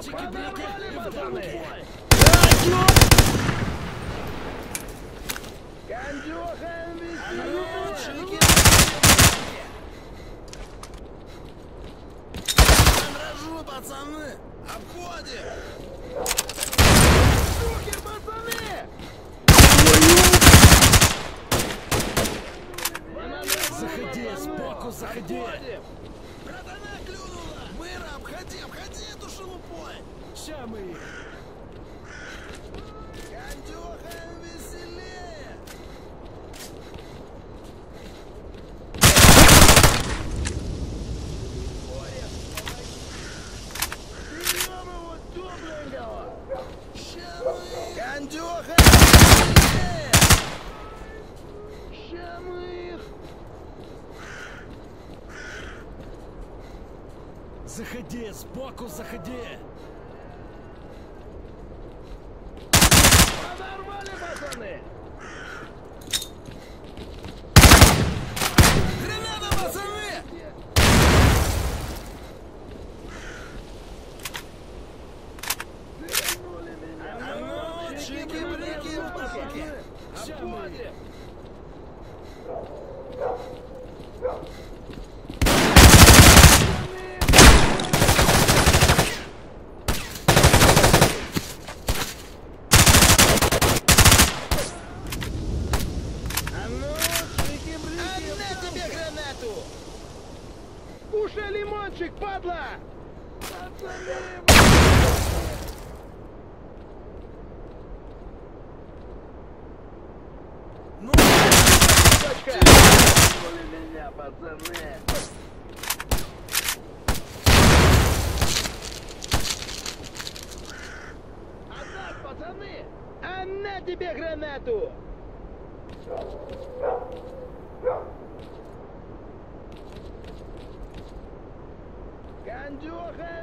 Чики-брики и в драный бой. Кондюхаем А ну, веселее! чики-брики. Дрожу, пацаны. Обходим. Суки, пацаны! Заходи, сбоку заходи. Обходим! Обходи, обходи эту шелупой. Ща мы Заходи, сбоку заходи. Подорвали, пацаны! Граната, пацаны! А ну, чики-брики в банке. Ща мы их. Обходим! А ну, чики-брики! На тебе гранату! Кушай лимончик, падла! Пацаны! Ну, Точка! Вернули меня, пацаны! А так, пацаны! А на тебе гранату! Can you have